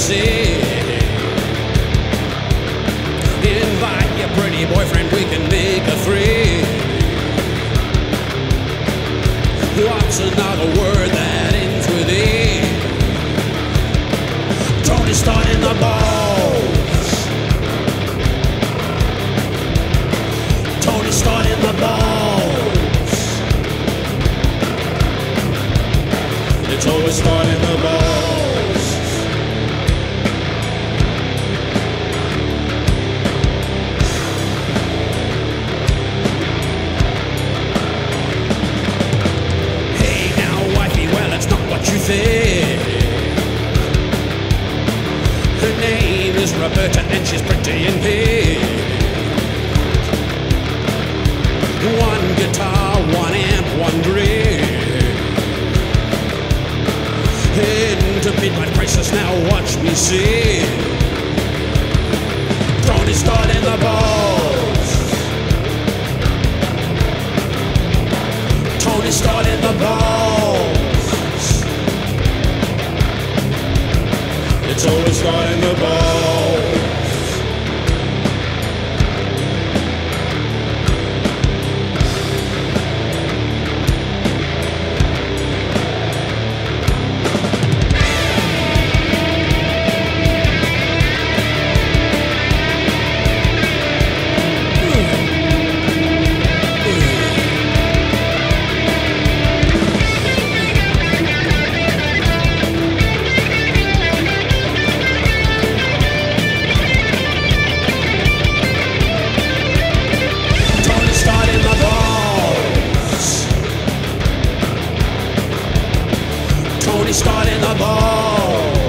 see. Invite your pretty boyfriend, we can make a three. What's another word that ends with E? Tony starting the balls. Tony starting the balls. It's always starting the balls. Is Roberta, and she's pretty in pink. One guitar, one amp, one drink. Into midnight crisis, now watch me sing. Tony starting the balls. Tony starting the balls. It's always starting the balls. Starting the balls.